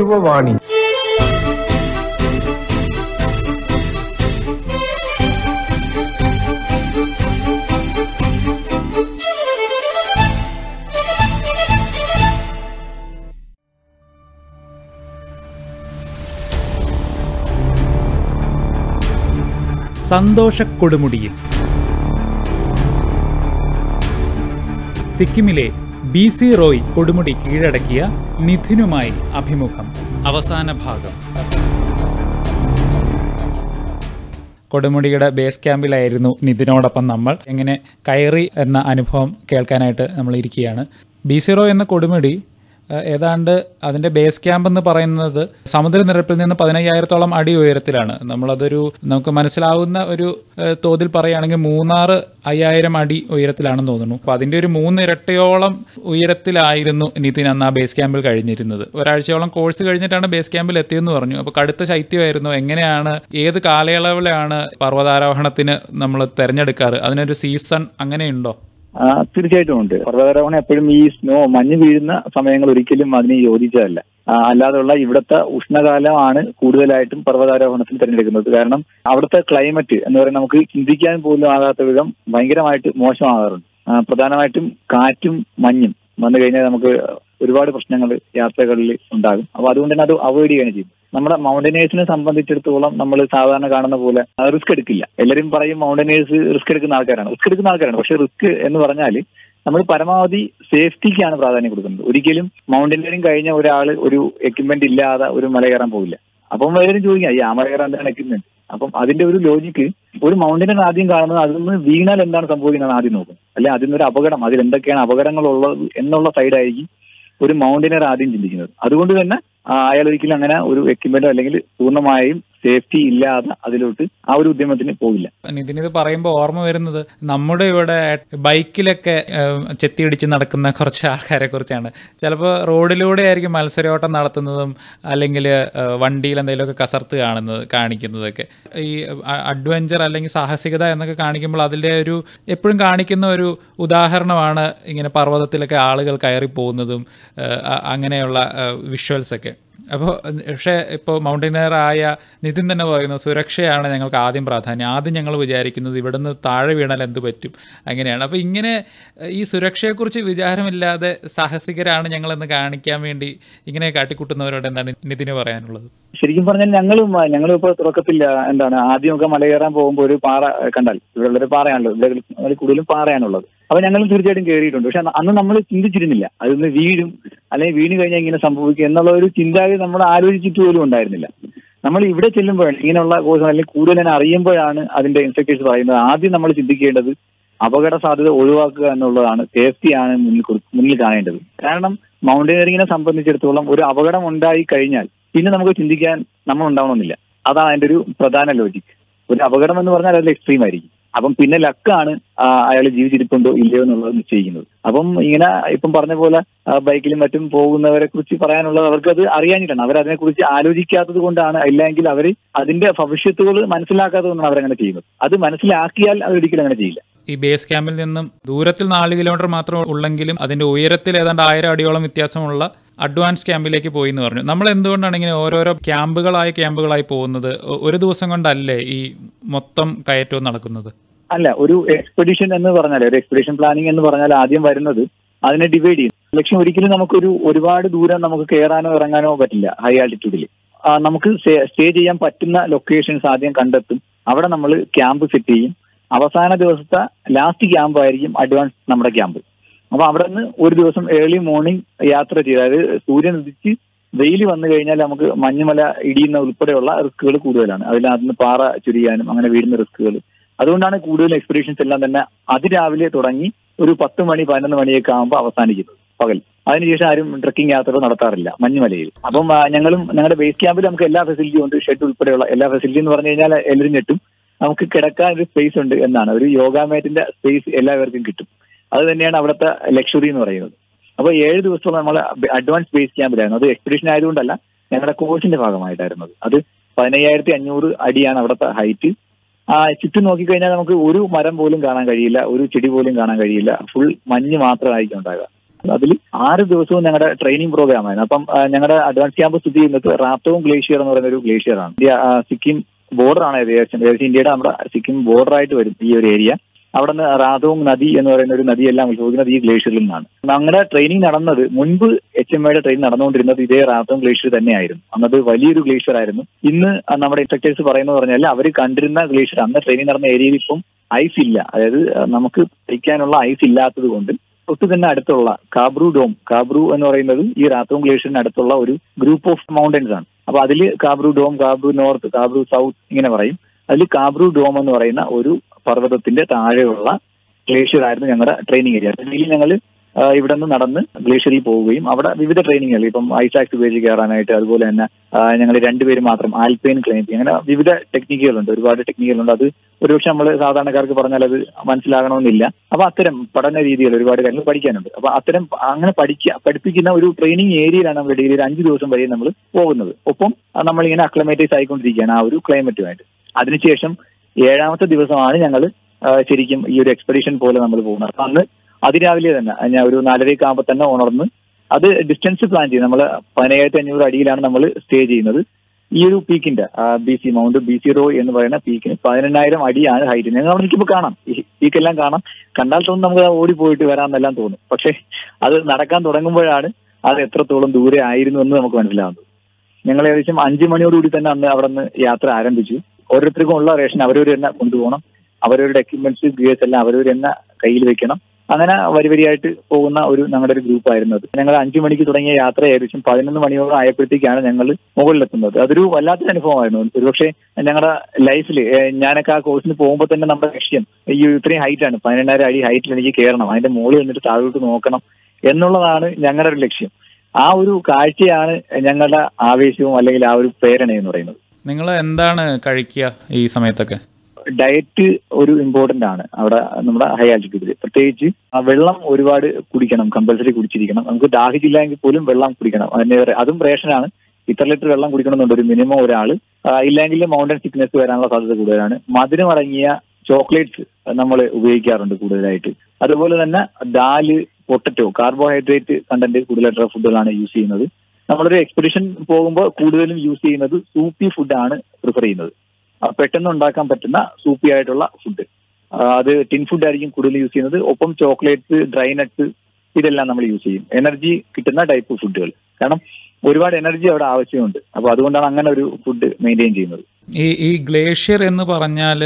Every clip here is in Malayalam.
യുവവാണി. സന്തോഷക്കൊടുമുടിയിൽ. സിക്കിമിലെ ബി സി റോയ് കൊടുമുടി കീഴടക്കിയ നിധിനുമായി അഭിമുഖം. അവസാന ഭാഗം. കൊടുമുടിയുടെ ബേസ് ക്യാമ്പിലായിരുന്നു നിതിനോടൊപ്പം നമ്മൾ. എങ്ങനെ കയറി എന്ന അനുഭവം കേൾക്കാനായിട്ട് നമ്മൾ ഇരിക്കുകയാണ്. ബി സി റോയ് എന്ന കൊടുമുടി ഏതാണ്ട് അതിന്റെ ബേസ് ക്യാമ്പ് എന്ന് പറയുന്നത് സമുദ്രനിരപ്പിൽ നിന്ന് പതിനയ്യായിരത്തോളം അടി ഉയരത്തിലാണ്. നമ്മളതൊരു നമുക്ക് മനസ്സിലാവുന്ന ഒരു തോതിൽ പറയുകയാണെങ്കിൽ മൂന്നാറ് അയ്യായിരം അടി ഉയരത്തിലാണെന്ന് തോന്നുന്നു. അപ്പൊ അതിന്റെ ഒരു മൂന്നിരട്ടയോളം ഉയരത്തിലായിരുന്നു നിതിൻ അന്ന് ആ ബേസ് ക്യാമ്പിൽ കഴിഞ്ഞിരുന്നത്. ഒരാഴ്ചയോളം കോഴ്സ് കഴിഞ്ഞിട്ടാണ് ബേസ് ക്യാമ്പിൽ എത്തിയെന്ന് പറഞ്ഞു. അപ്പൊ കടുത്ത ശൈത്യമായിരുന്നു. എങ്ങനെയാണ് ഏത് കാലയളവിലാണ് പർവതാരോഹണത്തിന് നമ്മൾ തിരഞ്ഞെടുക്കാറ്? അതിനൊരു സീസൺ അങ്ങനെയുണ്ടോ? തീർച്ചയായിട്ടും ഉണ്ട്. പർവതാരോഹണം എപ്പോഴും ഈ സ്നോ മഞ്ഞ് വീഴുന്ന സമയങ്ങൾ ഒരിക്കലും അതിനെ യോജിച്ചതല്ല. അല്ലാതെയുള്ള ഇവിടുത്തെ ഉഷ്ണകാലമാണ് കൂടുതലായിട്ടും പർവതാരോഹണത്തിന് തിരഞ്ഞെടുക്കുന്നത്. കാരണം അവിടുത്തെ ക്ലൈമറ്റ് എന്ന് പറയുന്നത് നമുക്ക് ചിന്തിക്കാൻ പോലും ആകാത്ത വിധം ഭയങ്കരമായിട്ട് മോശമാകാറുണ്ട്. പ്രധാനമായിട്ടും കാറ്റും മഞ്ഞും വന്നു കഴിഞ്ഞാൽ നമുക്ക് ഒരുപാട് പ്രശ്നങ്ങൾ യാത്രകളിൽ ഉണ്ടാകും. അപ്പൊ അതുകൊണ്ട് തന്നെ അത് അവോയ്ഡ് ചെയ്യുകയാണ് ചെയ്യുന്നത്. നമ്മുടെ മൗണ്ടനേഴ്സിനെ സംബന്ധിച്ചിടത്തോളം നമ്മൾ സാധാരണ കാണുന്ന പോലെ റിസ്ക് എടുക്കില്ല. എല്ലാവരും പറയും മൗണ്ടനേഴ്സ് റിസ്ക് എടുക്കുന്ന ആൾക്കാരാണ്. റിസ്ക് എടുക്കുന്ന ആൾക്കാരാണ്. പക്ഷെ റിസ്ക് എന്ന് പറഞ്ഞാൽ നമ്മൾ പരമാവധി സേഫ്റ്റിക്കാണ് പ്രാധാന്യം കൊടുക്കുന്നത്. ഒരിക്കലും മൗണ്ടനിയറിംഗ് കഴിഞ്ഞ ഒരാൾ ഒരു എക്യുപ്മെന്റ് ഇല്ലാതെ ഒരു മല കയറാൻ പോകില്ല അപ്പം എല്ലാവരും ചോദിക്കാം ഈ ആ മല കയറാൻ എന്താണ് എക്യുപ്മെന്റ് അപ്പം അതിന്റെ ഒരു ലോജിക്ക് ഒരു മൗണ്ടനർ ആദ്യം കാണുന്നത്. അതിൽ നിന്ന് വീണാൽ എന്താണ് സംഭവിക്കുന്നത് ആദ്യം നോക്കും. അല്ലെ അതിൽ നിന്നൊരു അപകടം അതിൽ എന്തൊക്കെയാണ് അപകടങ്ങൾ ഉള്ളത് എന്നുള്ള സൈഡായിരിക്കും ഒരു മൗണ്ടനർ ആദ്യം ചിന്തിക്കുന്നത്. അതുകൊണ്ട് തന്നെ അയാൾ ഒരിക്കലും അങ്ങനെ ഒരു എക്യുപ്മെന്റോ അല്ലെങ്കിൽ പൂർണമായും സേഫ്റ്റി ഇല്ലാതെ അതിലോട്ട് ആ ഒരു ഉദ്യമത്തിന് പോവില്ല. പോകില്ല ഇത് പറയുമ്പോൾ ഓർമ്മ വരുന്നത് നമ്മുടെ ഇവിടെ ബൈക്കിലൊക്കെ ചെത്തിയിടിച്ച് നടക്കുന്ന കുറച്ച് ആൾക്കാരെ കുറിച്ചാണ്. ചിലപ്പോൾ റോഡിലൂടെ ആയിരിക്കും മത്സരയോട്ടം നടത്തുന്നതും അല്ലെങ്കിൽ വണ്ടിയിൽ എന്തെങ്കിലുമൊക്കെ കസർത്ത് കാണുന്നത് കാണിക്കുന്നതൊക്കെ. ഈ അഡ്വഞ്ചർ അല്ലെങ്കിൽ സാഹസികത എന്നൊക്കെ കാണിക്കുമ്പോൾ അതിന്റെ ഒരു എപ്പോഴും കാണിക്കുന്ന ഒരു ഉദാഹരണമാണ് ഇങ്ങനെ പർവതത്തിലൊക്കെ ആളുകൾ കയറി പോകുന്നതും അങ്ങനെയുള്ള വിഷ്വൽസൊക്കെ അപ്പോൾ പക്ഷേ ഇപ്പോൾ മൗണ്ടനറായ നിതിൻ തന്നെ പറയുന്നു സുരക്ഷയാണ് ഞങ്ങൾക്ക് ആദ്യം പ്രാധാന്യം. ആദ്യം ഞങ്ങൾ വിചാരിക്കുന്നത് ഇവിടുന്ന് താഴെ വീണാൽ എന്ത് പറ്റും? അങ്ങനെയാണ്. അപ്പോൾ ഇങ്ങനെ ഈ സുരക്ഷയെക്കുറിച്ച് വിചാരമില്ലാതെ സാഹസികരാണ് ഞങ്ങളെന്ന് കാണിക്കാൻ വേണ്ടി ഇങ്ങനെ കാട്ടിക്കൂട്ടുന്നവരോട് എന്താണ് നിതിന് പറയാനുള്ളത്? ശരിക്കും പറഞ്ഞാൽ ഞങ്ങളും ഞങ്ങളും ഇപ്പോൾ തുടക്കത്തിൽ ആ, എന്താണ് ആദ്യമൊക്കെ മല കയറാൻ പോകുമ്പോൾ ഒരു പാറ കണ്ടാൽ ഇവിടെ ഒരു പാറയാണല്ലോ ഇവിടെ കൂടുതലും പാറയാണുള്ളത്. അപ്പൊ ഞങ്ങളും തീർച്ചയായിട്ടും കയറിയിട്ടുണ്ട് പക്ഷെ അന്ന് നമ്മൾ ചിന്തിച്ചിരുന്നില്ല. അതൊന്ന് വീഴും അല്ലെങ്കിൽ വീണ് കഴിഞ്ഞാൽ ഇങ്ങനെ സംഭവിക്കും എന്നുള്ള ഒരു ചിന്താഗതി നമ്മൾ ആലോചിച്ചിട്ട് പോലും ഉണ്ടായിരുന്നില്ല. നമ്മൾ ഇവിടെ ചെല്ലുമ്പോഴാണ് ഇങ്ങനെയുള്ള കോഴ്സ് അല്ലെങ്കിൽ കൂടുതൽ അറിയുമ്പോഴാണ് അതിന്റെ ഇൻസ്ട്രക്ടേഴ്സ് പറയുന്നത്. ആദ്യം നമ്മൾ ചിന്തിക്കേണ്ടത് അപകട സാധ്യത ഒഴിവാക്കുക എന്നുള്ളതാണ്. സേഫ്റ്റിയാണ് മുന്നിൽ മുന്നിൽ കാണേണ്ടത്. കാരണം മൗണ്ടനിയറിങ്ങിനെ സംബന്ധിച്ചിടത്തോളം ഒരു അപകടം ഉണ്ടായി കഴിഞ്ഞാൽ പിന്നെ നമുക്ക് ചിന്തിക്കാൻ നമ്മൾ ഉണ്ടാവണമെന്നില്ല. അതാണ് അതിന്റെ ഒരു പ്രധാന ലോജിക് ഒരു അപകടം എന്ന് പറഞ്ഞാൽ അതിൽ എക്സ്ട്രീം ആയിരിക്കും. അപ്പം പിന്നെ ലക്കാണ് അയാൾ ജീവിച്ചിരിപ്പുണ്ടോ ഇല്ലയോ എന്നുള്ളത് നിശ്ചയിക്കുന്നത്. അപ്പം ഇങ്ങനെ ഇപ്പം പറഞ്ഞ പോലെ ബൈക്കിലും മറ്റും പോകുന്നവരെ കുറിച്ച് പറയാനുള്ളത് അവർക്ക് അത് അറിയാഞ്ഞിട്ടാണ്. അവർ അതിനെക്കുറിച്ച് ആലോചിക്കാത്തത് കൊണ്ടാണ് അല്ലെങ്കിൽ അവർ അതിന്റെ ഭവിഷ്യത്തുകൾ മനസ്സിലാക്കാത്തത് കൊണ്ടാണ് അവരങ്ങനെ ചെയ്യുന്നത്. അത് മനസ്സിലാക്കിയാൽ അവരൊരിക്കലും അങ്ങനെ ചെയ്യില്ല. ഈ ബേസ് ക്യാമ്പിൽ നിന്നും ദൂരത്തിൽ നാല് കിലോമീറ്റർ മാത്രം ഉള്ളെങ്കിലും അതിന്റെ ഉയരത്തിൽ ഏതാണ്ട് ആയിരം അടിയോളം വ്യത്യാസമുള്ള അഡ്വാൻസ് ക്യാമ്പിലേക്ക് പോയി എന്ന് പറഞ്ഞു. നമ്മൾ എന്തുകൊണ്ടാണ് ഇങ്ങനെ ഓരോരോ ക്യാമ്പുകളായി ക്യാമ്പുകളായി പോകുന്നത്? ഒരു ദിവസം കൊണ്ടല്ലേ ഈ മൊത്തം കയറ്റവും നടക്കുന്നത്? അല്ല ഒരു എക്സ്പെഡിഷൻ എന്ന് പറഞ്ഞാൽ ഒരു എക്സ്പെഡിഷൻ പ്ലാനിംഗ് എന്ന് പറഞ്ഞാൽ ആദ്യം വരുന്നത് അതിനെ ഡിവൈഡ് ചെയ്യും ലക്ഷ്യം ഒരിക്കലും നമുക്കൊരു ഒരുപാട് ദൂരം നമുക്ക് കയറാനോ ഇറങ്ങാനോ പറ്റില്ല ഹൈ ആൾട്ടിറ്റ്യൂഡിൽ നമുക്ക് സ്റ്റേ ചെയ്യാൻ പറ്റുന്ന ലൊക്കേഷൻസ് ആദ്യം കണ്ടെത്തും. അവിടെ നമ്മൾ ക്യാമ്പ് സെറ്റ് ചെയ്യും. അവസാന ദിവസത്തെ ലാസ്റ്റ് ക്യാമ്പ് ആയിരിക്കും അഡ്വാൻസ് നമ്മുടെ ക്യാമ്പ് അപ്പൊ അവിടെ നിന്ന് ഒരു ദിവസം ഏർലി മോർണിംഗ് യാത്ര ചെയ്ത്. അതായത് സൂര്യൻ ഉദിച്ച് വെയിൽ വന്നു കഴിഞ്ഞാൽ നമുക്ക് മഞ്ഞുമല ഇടിയുന്ന ഉൾപ്പെടെയുള്ള റിസ്കുകൾ കൂടുതലാണ്. അതിൽ അതിന് പാറ ചുരിയാനും അങ്ങനെ വീഴുന്ന റിസ്കുകൾ അതുകൊണ്ടാണ് കൂടുതൽ എക്സ്പെഡീഷൻസ് എല്ലാം തന്നെ അതിരാവിലെ തുടങ്ങി ഒരു പത്ത് മണി പതിനൊന്ന് മണിയൊക്കെ ആകുമ്പോൾ അവസാനിക്കുന്നത്. പകൽ. അതിനുശേഷം ആരും ട്രക്കിംഗ് യാത്ര നടത്താറില്ല മഞ്ഞുമലയിൽ. അപ്പം ഞങ്ങളും ഞങ്ങളുടെ ബേസ് ക്യാമ്പിൽ നമുക്ക് എല്ലാ ഫെസിലിറ്റിയും ഉണ്ട്. ഷെഡ് ഉൾപ്പെടെയുള്ള എല്ലാ ഫെസിലിറ്റി എന്ന് പറഞ്ഞു കഴിഞ്ഞാൽ എല്ലാവരും ഞെട്ടും. നമുക്ക് കിടക്കാൻ ഒരു സ്പേസ് ഉണ്ട് എന്നാണ്. ഒരു യോഗ മാറ്റിന്റെ സ്പേസ് എല്ലാവർക്കും കിട്ടും. അത് തന്നെയാണ് അവിടുത്തെ ലക്ഷറി എന്ന് പറയുന്നത്. അപ്പോൾ ഏഴ് ദിവസത്തോളം നമ്മൾ അഡ്വാൻസ് ബേസ് ക്യാമ്പിലായിരുന്നു അത് എക്സ്പെഡിഷൻ ആയതുകൊണ്ടല്ല ഞങ്ങളുടെ കോഴ്സിന്റെ ഭാഗമായിട്ടായിരുന്നു അത്. അത് പതിനയ്യായിരത്തി അഞ്ഞൂറ് അടിയാണ് അവിടുത്തെ ഹൈറ്റ് ആ ചുറ്റും നോക്കിക്കഴിഞ്ഞാൽ നമുക്ക് ഒരു മരം പോലും കാണാൻ കഴിയില്ല ഒരു ചെടി പോലും കാണാൻ കഴിയില്ല. ഫുൾ മഞ്ഞ് മാത്രമായിരിക്കും ഉണ്ടാകുക അതിൽ ആറ് ദിവസവും ഞങ്ങളുടെ ട്രെയിനിങ് പ്രോഗ്രാം ആയിരുന്നു. അപ്പം ഞങ്ങളുടെ അഡ്വാൻസ് ക്യാമ്പ് സ്ഥിതി ചെയ്യുന്നത് റാത്തവും ഗ്ലേഷ്യർ എന്ന് പറയുന്ന ഒരു ഗ്ലേഷ്യറാണ് സിക്കിം ബോർഡർ ആണ് ഏകദേശം. ഏകദേശം ഇന്ത്യയുടെ നമ്മുടെ സിക്കിം ബോർഡറായിട്ട് വരും ഈ ഒരു ഏരിയ. അവിടെ നിന്ന് റാതോങ് നദി എന്ന് പറയുന്ന ഒരു നദിയെല്ലാം ഉത്ഭവിക്കുന്നത് ഈ ഗ്ലേഷ്യറിൽ നിന്നാണ്. ഞങ്ങളുടെ ട്രെയിനിങ് നടന്നത് മുൻപ് എച്ച് എം ഐയുടെ ട്രെയിനിങ് നടന്നുകൊണ്ടിരുന്നത് ഇതേ റാതോങ് ഗ്ലേഷ്യർ തന്നെയായിരുന്നു. അന്നത് വലിയൊരു ഗ്ലേഷ്യർ ആയിരുന്നു. ഇന്ന് നമ്മുടെ ഇൻസ്ട്രക്ടേഴ്സ് പറയുന്നത് പറഞ്ഞാൽ അവർ കണ്ടിരുന്ന ഗ്ലേഷ്യർ അന്ന് ട്രെയിനിങ് നടന്ന ഏരിയയിൽ ഇപ്പം ഐസ് ഇല്ല. അതായത് നമുക്ക് പഠിക്കാനുള്ള ഐസ് ഇല്ലാത്തത് കൊണ്ട് തൊട്ട് തന്നെ അടുത്തുള്ള കാബ്രു ഡോം കാബ്രു എന്ന് പറയുന്നത് ഈ റാത്തോം ഗ്ലേഷ്യറിന് അടുത്തുള്ള ഒരു ഗ്രൂപ്പ് ഓഫ് മൗണ്ടൻസ് ആണ് അപ്പൊ അതിൽ Kabru Dome Kabru North Kabru South ഇങ്ങനെ പറയും. അതിൽ കാബ്രു ഡോം എന്ന് പറയുന്ന ഒരു പർവതത്തിന്റെ താഴെയുള്ള ഗ്ലേഷ്യർ ആയിരുന്നു ഞങ്ങളുടെ ട്രെയിനിങ് ഏരിയ ഡെയിലി ഞങ്ങൾ ഇവിടെ നിന്ന് നടന്ന് ഗ്ലേഷ്യറിൽ പോവുകയും അവിടെ വിവിധ ട്രെയിനിങ്ങുകൾ ഇപ്പം ഐസാക്സ് ഉപയോഗിച്ച് കയറാനായിട്ട് അതുപോലെ തന്നെ ഞങ്ങൾ രണ്ടുപേര് മാത്രം ആൽപൈൻ ക്ലൈംബിംഗ് അങ്ങനെ വിവിധ ടെക്നിക്കുകളുണ്ട് ഒരുപാട് ടെക്നിക്കുകളുണ്ട്. അത് ഒരുപക്ഷെ നമ്മൾ സാധാരണക്കാർക്ക് പറഞ്ഞാൽ അത് മനസ്സിലാകണമെന്നില്ല. അപ്പൊ അത്തരം പഠന രീതികൾ ഒരുപാട് കാര്യങ്ങൾ പഠിക്കാനുണ്ട്. അപ്പൊ അത്തരം അങ്ങനെ പഠിക്കുക പഠിപ്പിക്കുന്ന ഒരു ട്രെയിനിങ് ഏരിയയിലാണ് നമ്മൾ ഡെയിലി അഞ്ച് ദിവസം വരെ നമ്മൾ പോകുന്നത്. ഒപ്പം നമ്മളിങ്ങനെ അക്ലമേറ്റൈസ് ആയിക്കൊണ്ടിരിക്കുകയാണ് ആ ഒരു ക്ലൈമറ്റുമായിട്ട് അതിനുശേഷം ഏഴാമത്തെ ദിവസമാണ് ഞങ്ങൾ ശരിക്കും ഈ ഒരു എക്സ്പെഡീഷൻ പോലെ നമ്മൾ പോകുന്നത്. അന്ന് അതിരാവിലെ തന്നെ. ഞാൻ ഒരു നാലരയൊക്കെ ആകുമ്പോൾ തന്നെ ഉണർന്ന് അത് ഡിസ്റ്റൻസ് പ്ലാൻ ചെയ്യും. നമ്മൾ പതിനയ്യായിരത്തി അഞ്ഞൂറ് അടിയിലാണ് നമ്മൾ സ്റ്റേ ചെയ്യുന്നത്. ഈ ഒരു പീക്കിന്റെ B C mount B C Roy എന്ന് പറയുന്ന പീക്കിന് പതിനെണ്ണായിരം അടിയാണ് ഹൈറ്റ് ഞങ്ങൾ അവിടെ നിൽക്കുമ്പോൾ കാണാം. പീക്കെല്ലാം കാണാം. കണ്ടാൽ തോന്നും നമുക്ക് ഓടി ഓടിപ്പോയിട്ട് വരാമെന്നെല്ലാം തോന്നും. പക്ഷേ അത് നടക്കാൻ തുടങ്ങുമ്പോഴാണ് അത് എത്രത്തോളം ദൂരെ ആയിരുന്നു എന്ന് നമുക്ക് മനസ്സിലാവുന്നത്. ഞങ്ങൾ ഏകദേശം അഞ്ചു മണിയോടുകൂടി തന്നെ അന്ന് അവിടെ നിന്ന് യാത്ര ആരംഭിച്ചു. ഓരോരുത്തർക്കും ഉള്ള റേഷൻ അവരവർ തന്നെ കൊണ്ടുപോകണം. അവരവരുടെ എക്യുപ്മെന്റ്സ് ഗിയേഴ്സ് എല്ലാം അവരവർ തന്നെ കയ്യിൽ വെക്കണം. അങ്ങനെ വരി വരിയായിട്ട് പോകുന്ന ഒരു ഞങ്ങളുടെ ഒരു ഗ്രൂപ്പ് ആയിരുന്നു അത്. ഞങ്ങൾ അഞ്ചു മണിക്ക് തുടങ്ങിയ യാത്ര ഏകദേശം പതിനൊന്ന് മണിയോളം ആയപ്പോഴത്തേക്കാണ് ഞങ്ങൾ മുകളിലെത്തുന്നത്. അതൊരു വല്ലാത്തൊരു അനുഭവമായിരുന്നു. ഒരുപക്ഷെ ഞങ്ങളുടെ ലൈഫിൽ ഞാനൊക്കെ ആ കോഴ്സിന് പോകുമ്പോൾ തന്നെ നമ്മുടെ ലക്ഷ്യം ഈ ഇത്രയും ഹൈറ്റ് ആണ് പതിനെണ്ണായിരം അടി ഹൈറ്റിൽ എനിക്ക് കയറണം അതിന്റെ മുകളിൽ നിന്നിട്ട് താഴോട്ട് നോക്കണം എന്നുള്ളതാണ് ഞങ്ങളുടെ ഒരു ലക്ഷ്യം. ആ ഒരു കാഴ്ചയാണ് ഞങ്ങളുടെ ആവേശവും അല്ലെങ്കിൽ ആ ഒരു പ്രേരണ എന്ന് പറയുന്നത്. നിങ്ങൾ എന്താണ് കഴിക്കുക ഈ സമയത്തൊക്കെ? ഡയറ്റ് ഒരു ഇമ്പോർട്ടന്റ് ആണ്. അവിടെ നമ്മുടെ ഹൈ ആൾട്ടിറ്റ്യൂഡിൽ പ്രത്യേകിച്ച് വെള്ളം ഒരുപാട് കുടിക്കണം കമ്പൽസറി കുടിച്ചിരിക്കണം. നമുക്ക് ദാഹിച്ചില്ല എങ്കിൽ പോലും വെള്ളം കുടിക്കണം. അതിന്റെ അതും റേഷനാണ് ഇത്ര ലിറ്റർ വെള്ളം കുടിക്കണമെന്നുണ്ട്. ഒരു മിനിമം ഒരാൾ ഇല്ലെങ്കിൽ മൗണ്ടൻ സിക്നസ് വരാനുള്ള സാധ്യത കൂടുതലാണ്. മധുരം അടങ്ങിയ ചോക്ലേറ്റ്സ് നമ്മൾ ഉപയോഗിക്കാറുണ്ട് കൂടുതലായിട്ട്. അതുപോലെ തന്നെ ദാൽ പൊട്ടറ്റോ കാർബോഹൈഡ്രേറ്റ് കണ്ടന്റ് കൂടുതലായിട്ടുള്ള ഫുഡുകളാണ് യൂസ് ചെയ്യുന്നത്. നമ്മളൊരു എക്സ്പെഡിഷൻ പോകുമ്പോൾ കൂടുതലും യൂസ് ചെയ്യുന്നത് സൂപ്പി ഫുഡാണ് പ്രിഫർ ചെയ്യുന്നത്. പെട്ടെന്ന് ഉണ്ടാക്കാൻ പറ്റുന്ന സൂപ്പി ആയിട്ടുള്ള ഫുഡ് അത് ടിൻ ഫുഡ് ആയിരിക്കും കൂടുതൽ യൂസ് ചെയ്യുന്നത്. ഒപ്പം ചോക്ലേറ്റ്സ് ഡ്രൈ നട്ട്സ് ഇതെല്ലാം നമ്മൾ യൂസ് ചെയ്യും. എനർജി കിട്ടുന്ന ടൈപ്പ് ഫുഡുകൾ കാരണം ഒരുപാട് എനർജി അവിടെ ആവശ്യമുണ്ട്. അപ്പൊ അതുകൊണ്ടാണ് അങ്ങനെ ഒരു ഫുഡ് മെയിന്റെയിൻ ചെയ്യുന്നത്. ഈ ഈ ഗ്ലേഷ്യർ എന്ന് പറഞ്ഞാൽ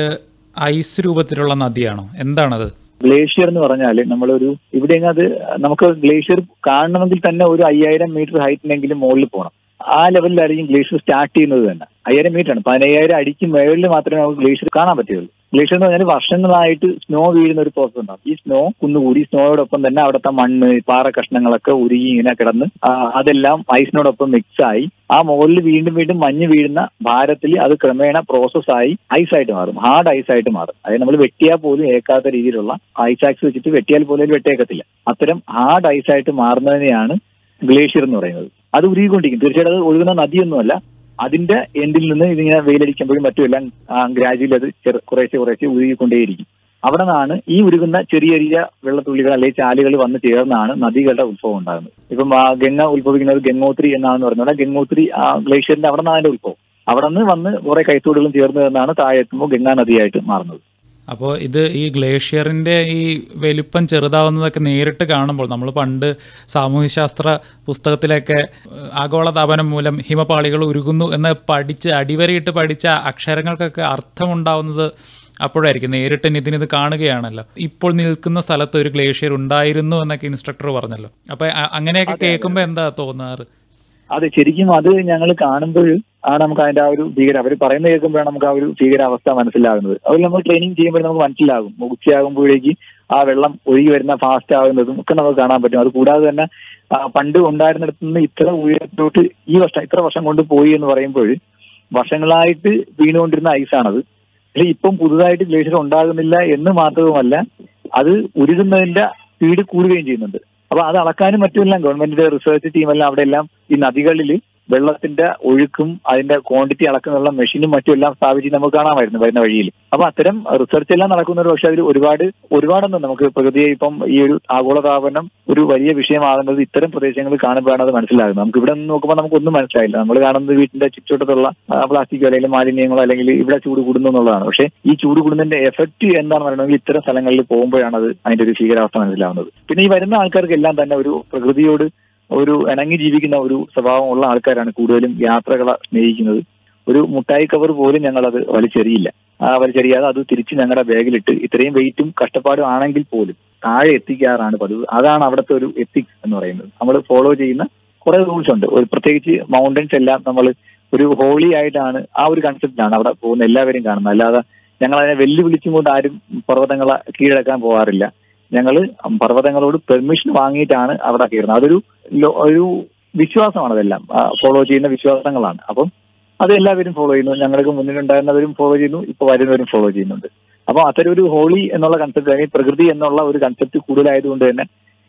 ഐസ് രൂപത്തിലുള്ള നദിയാണോ? എന്താണത്? ഗ്ലേഷ്യർ എന്ന് പറഞ്ഞാൽ നമ്മളൊരു ഇവിടെ അത് നമുക്ക് ഗ്ലേഷ്യർ കാണണമെങ്കിൽ തന്നെ ഒരു അയ്യായിരം മീറ്റർ ഹൈറ്റിനെങ്കിലും മുകളിൽ പോകണം ആ ലെവലിലായിരിക്കും ഗ്ലേഷ്യർ സ്റ്റാർട്ട് ചെയ്യുന്നത് തന്നെ. അയ്യായിരം മീറ്റർ ആണ്. പതിനയ്യായിരം അടിക്ക് മേളിൽ മാത്രമേ നമുക്ക് ഗ്ലേഷ്യർ കാണാൻ പറ്റുള്ളൂ ഗ്ലേഷ്യർ എന്ന് പറഞ്ഞാൽ വർഷങ്ങളായിട്ട് സ്നോ വീഴുന്ന ഒരു പ്രോസസ് ഉണ്ടാവും ഈ സ്നോ കുന്നുകൂടി സ്നോയോടൊപ്പം തന്നെ അവിടുത്തെ മണ്ണ് പാറ കഷ്ണങ്ങളൊക്കെ ഉരുകി ഇങ്ങനെ കിടന്ന് അതെല്ലാം ഐസിനോടൊപ്പം മിക്സ് ആയി. ആ മുകളിൽ വീണ്ടും വീണ്ടും മഞ്ഞ് വീഴുന്ന ഭാരത്തിൽ അത് ക്രമേണ പ്രോസസ്സായി ഐസായിട്ട് മാറും. ഹാർഡ് ഐസായിട്ട് മാറും. അതായത് നമ്മൾ വെട്ടിയാൽ പോലും ഏക്കാത്ത രീതിയിലുള്ള ഐസ് ആക്സ് വെച്ചിട്ട് വെട്ടിയാൽ പോലും വെട്ടേക്കത്തില്ല. അത്തരം ഹാർഡ് ഐസായിട്ട് മാറുന്നതിനെയാണ് ഗ്ലേഷ്യർ എന്ന് പറയുന്നത്. അത് ഉരുകിക്കൊണ്ടിരിക്കും. തീർച്ചയായിട്ടും അത് ഒഴുകുന്ന നദിയൊന്നുമല്ല. അതിന്റെ എൻഡിൽ നിന്ന് ഇതിങ്ങനെ വെയിലടിക്കുമ്പോഴും മറ്റുമെല്ലാം ഗ്രാജുവലി അത് ചെറു കുറേശ്ശെ കുറേശ്ശെ ഉരുകിക്കൊണ്ടേയിരിക്കും. അവിടെ നിന്നാണ് ഈ ഉരുകുന്ന ചെറിയ ചെറിയ വെള്ളത്തുള്ളികൾ അല്ലെങ്കിൽ ചാലുകൾ വന്ന് ചേർന്നാണ് നദികളുടെ ഉത്ഭവം ഉണ്ടാകുന്നത്. ഇപ്പം ഗംഗ ഉത്ഭവിക്കുന്നത് ഗംഗോത്രി എന്നാണെന്ന് പറയുന്നത് ഗംഗോത്രി ആ ഗ്ലേഷ്യറിന്റെ അവിടെ നിന്നാണ് ഉത്ഭവം. അവിടെ നിന്ന് വന്ന് കുറെ കൈത്തോടുകളും ചേർന്ന് എന്നാണ് താഴെ എത്തുമ്പോൾ ഗംഗാ നദിയായിട്ട് മാറുന്നത്. അപ്പോൾ ഇത് ഈ ഗ്ലേഷ്യറിന്റെ ഈ വലിപ്പം ചെറുതാവുന്നതൊക്കെ നേരിട്ട് കാണുമ്പോൾ നമ്മൾ പണ്ട് സാമൂഹ്യശാസ്ത്ര പുസ്തകത്തിലൊക്കെ ആഗോളതാപനം മൂലം ഹിമപാളികൾ ഉരുകുന്നു എന്ന് പഠിച്ച് അടിവരയിട്ട് പഠിച്ച അക്ഷരങ്ങൾക്കൊക്കെ അർത്ഥമുണ്ടാവുന്നത് അപ്പോഴായിരിക്കും നേരിട്ട് നിതിൻ ഇത് കാണുകയാണല്ലോ. ഇപ്പോൾ നിൽക്കുന്ന സ്ഥലത്ത് ഒരു ഗ്ലേഷ്യർ ഉണ്ടായിരുന്നു എന്നൊക്കെ ഇൻസ്ട്രക്ടർ പറഞ്ഞല്ലോ. അപ്പോൾ അങ്ങനെയൊക്കെ കേൾക്കുമ്പോൾ എന്താ തോന്നാറ്? അതെ ശരിക്കും അത് ഞങ്ങൾ കാണുമ്പോൾ ആണ് നമുക്ക് അതിന്റെ ആ ഒരു ഭീകര അവർ പറയുന്നത് കേൾക്കുമ്പോഴാണ് നമുക്ക് ആ ഒരു ഭീകരാവസ്ഥ മനസ്സിലാകുന്നത്. അതുപോലെ നമ്മൾ ട്രെയിനിങ് ചെയ്യുമ്പോൾ നമുക്ക് മനസ്സിലാകും. ഉച്ചയാകുമ്പോഴേക്ക് ആ വെള്ളം ഒഴുകി വരുന്ന ഫാസ്റ്റ് ആകുന്നതും ഒക്കെ നമുക്ക് കാണാൻ പറ്റും. അത് കൂടാതെ തന്നെ പണ്ട് ഉണ്ടായിരുന്നിടത്ത് നിന്ന് ഇത്ര ഉയരത്തിലോട്ട് ഈ വർഷം ഇത്ര വർഷം കൊണ്ട് പോയി എന്ന് പറയുമ്പോൾ വർഷങ്ങളായിട്ട് വീണുകൊണ്ടിരുന്ന ഐസാണത് പക്ഷെ ഇപ്പം പുതുതായിട്ട് ഗ്ലേഷ്യർ ഉണ്ടാകുന്നില്ല എന്ന് മാത്രവുമല്ല അത് ഉരുകുന്നതിന്റെ സ്പീഡ് കൂടുകയും ചെയ്യുന്നുണ്ട്. അപ്പൊ അത് അളക്കാനും മറ്റുമെല്ലാം ഗവൺമെന്റിന്റെ റിസർച്ച് ടീമെല്ലാം അവിടെ എല്ലാം ഈ നദികളിൽ വെള്ളത്തിന്റെ ഒഴുക്കും അതിന്റെ ക്വാണ്ടിറ്റി അളക്കുന്നുള്ള മെഷീനും മറ്റും എല്ലാം സ്ഥാപിച്ച് നമുക്ക് കാണാമായിരുന്നു വരുന്ന വഴിയിൽ. അപ്പൊ അത്തരം റിസർച്ച് എല്ലാം നടക്കുന്നത് പക്ഷെ അതിൽ ഒരുപാട് ഒരുപാടൊന്നും നമുക്ക് പ്രകൃതിയെ ഇപ്പം ഈ ഒരു ആഗോളതാപനം ഒരു വലിയ വിഷയമാകുന്നത് ഇത്തരം പ്രദേശങ്ങളിൽ കാണുമ്പോഴാണ് അത് മനസ്സിലാകുന്നത്. നമുക്ക് ഇവിടെ നിന്ന് നോക്കുമ്പോൾ നമുക്കൊന്നും മനസ്സിലായില്ല. നമ്മൾ കാണുന്നത് വീട്ടിന്റെ ചുറ്റോട്ടത്തുള്ള പ്ലാസ്റ്റിക്കോ അല്ലെങ്കിൽ മാലിന്യങ്ങളോ അല്ലെങ്കിൽ ഇവിടെ ചൂട് കൂടുന്നു എന്നുള്ളതാണ്. പക്ഷേ ഈ ചൂട് കൂടുന്നതിന്റെ എഫക്ട് എന്താണെന്ന് പറയണമെങ്കിൽ ഇത്തരം സ്ഥലങ്ങളിൽ പോകുമ്പോഴാണ് അത് അതിന്റെ ഒരു ഭീകരാവസ്ഥ മനസ്സിലാവുന്നത്. പിന്നെ ഈ വരുന്ന ആൾക്കാർക്കെല്ലാം തന്നെ ഒരു പ്രകൃതിയോട് ഒരു ഇണങ്ങി ജീവിക്കുന്ന ഒരു സ്വഭാവമുള്ള ആൾക്കാരാണ് കൂടുതലും യാത്രകളെ സ്നേഹിക്കുന്നത്. ഒരു മുട്ടായി കവർ പോലും ഞങ്ങളത് വലിച്ചെറിയില്ല. ആ വലിച്ചെറിയാതെ അത് തിരിച്ച് ഞങ്ങളുടെ ബാഗിലിട്ട് ഇത്രയും വെയിറ്റും കഷ്ടപ്പാടും ആണെങ്കിൽ പോലും താഴെ എത്തിക്കാറാണ് പതിവ്. അതാണ് അവിടുത്തെ ഒരു എത്തിക്സ് എന്ന് പറയുന്നത്. നമ്മൾ ഫോളോ ചെയ്യുന്ന കുറെ റൂൾസ് ഉണ്ട്. ഒരു പ്രത്യേകിച്ച് മൗണ്ടൻസ് എല്ലാം നമ്മൾ ഒരു ഹോളി ആയിട്ടാണ് ആ ഒരു കൺസെപ്റ്റിലാണ് അവിടെ പോകുന്ന എല്ലാവരും കാണുന്നത്. അല്ലാതെ ഞങ്ങൾ അതിനെ വെല്ലുവിളിച്ചും കൊണ്ട് ആരും പർവതങ്ങളെ കീഴടക്കാൻ പോകാറില്ല ഞങ്ങൾ പർവതങ്ങളോട് പെർമിഷൻ വാങ്ങിയിട്ടാണ് അവിടെ കയറുന്നത്. അതൊരു ഒരു വിശ്വാസമാണ് അതെല്ലാം. ഫോളോ ചെയ്യുന്ന വിശ്വാസങ്ങളാണ്. അപ്പം അത് എല്ലാവരും ഫോളോ ചെയ്യുന്നു. ഞങ്ങൾക്ക് മുന്നിലുണ്ടായിരുന്നവരും ഫോളോ ചെയ്യുന്നു. ഇപ്പൊ വരുന്നവരും ഫോളോ ചെയ്യുന്നുണ്ട്. അപ്പൊ അത്തരം ഒരു ഹോളി എന്നുള്ള കൺസെപ്റ്റ് അല്ലെങ്കിൽ പ്രകൃതി എന്നുള്ള ഒരു കൺസെപ്റ്റ് കൂടുതലായതുകൊണ്ട് തന്നെ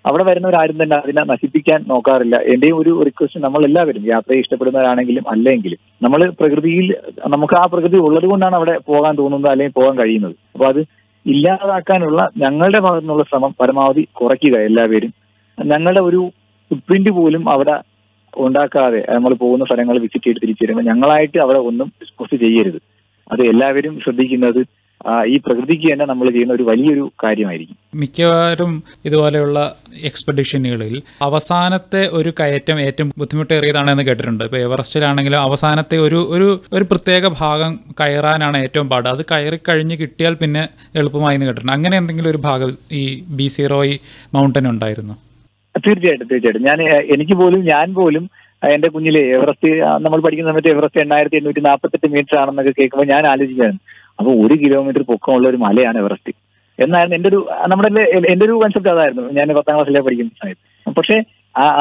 അവിടെ വരുന്നവരാരും തന്നെ അതിനെ നശിപ്പിക്കാൻ നോക്കാറില്ല. എന്റെയും ഒരു റിക്വസ്റ്റ് നമ്മൾ എല്ലാവരും യാത്രയെ ഇഷ്ടപ്പെടുന്നവരാണെങ്കിലും അല്ലെങ്കിലും നമ്മൾ പ്രകൃതിയിൽ നമുക്ക് ആ പ്രകൃതി ഉള്ളത് കൊണ്ടാണ് അവിടെ പോകാൻ തോന്നുന്നത് അല്ലെങ്കിൽ പോകാൻ കഴിയുന്നത്. അപ്പൊ അത് ഇല്ലാതാക്കാനുള്ള ഞങ്ങളുടെ ഭാഗത്തു നിന്നുള്ള ശ്രമം പരമാവധി കുറയ്ക്കുക എല്ലാവരും. ഞങ്ങളുടെ ഒരു ഫുട്പ്രിന്റ് പോലും അവിടെ ഉണ്ടാക്കാതെ നമ്മൾ പോകുന്ന സ്ഥലങ്ങൾ വിസിറ്റ് ചെയ്ത് തിരിച്ചു വരുമ്പോൾ ഞങ്ങളായിട്ട് അവിടെ ഒന്നും ഡിസ്പോസ് ചെയ്യരുത്. അത് എല്ലാവരും ശ്രദ്ധിക്കുന്നത് ഈ പ്രകൃതിക്ക് തന്നെ നമ്മൾ ചെയ്യുന്ന ഒരു വലിയൊരു കാര്യമായിരിക്കും. മിക്കവാറും ഇതുപോലെയുള്ള എക്സ്പെഡിഷനുകളിൽ അവസാനത്തെ ഒരു കയറ്റം ഏറ്റവും ബുദ്ധിമുട്ടേറിയതാണ് എന്ന് കേട്ടിട്ടുണ്ട്. ഇപ്പോൾ എവറസ്റ്റിലാണെങ്കിലും അവസാനത്തെ ഒരു ഒരു ഒരു പ്രത്യേക ഭാഗം കയറാനാണ് ഏറ്റവും പാട്. അത് കയറി കഴിഞ്ഞ് കിട്ടിയാൽ പിന്നെ എളുപ്പമായി എന്ന് കേട്ടിട്ടുണ്ട്. അങ്ങനെ എന്തെങ്കിലും ഒരു ഭാഗം ഈ ബി സീറോയി മൗണ്ടൻ ഉണ്ടായിരുന്നു? തീർച്ചയായിട്ടും തീർച്ചയായിട്ടും. ഞാൻ എനിക്ക് പോലും ഞാൻ പോലും എന്റെ കുഞ്ഞിലെ എവറസ്റ്റ് നമ്മൾ പഠിക്കുന്ന സമയത്ത് എവറസ്റ്റ് എണ്ണായിരത്തി എണ്ണൂറ്റി നാൽപ്പത്തെട്ട് മീറ്റർ ആണെന്നൊക്കെ കേൾക്കുമ്പോൾ ഞാൻ ആലോചിക്കുകയാണ്. അപ്പൊ ഒരു കിലോമീറ്റർ പൊക്കമുള്ള ഒരു മലയാണ് എവറസ്റ്റ്. എന്നായിരുന്നു എന്റെ ഒരു നമ്മുടെ എന്റെ ഒരു കൺസെപ്റ്റ് അതായിരുന്നു. ഞാൻ പത്താം ക്ലാസ്സിലെ പഠിക്കുന്ന സമയത്ത്. പക്ഷേ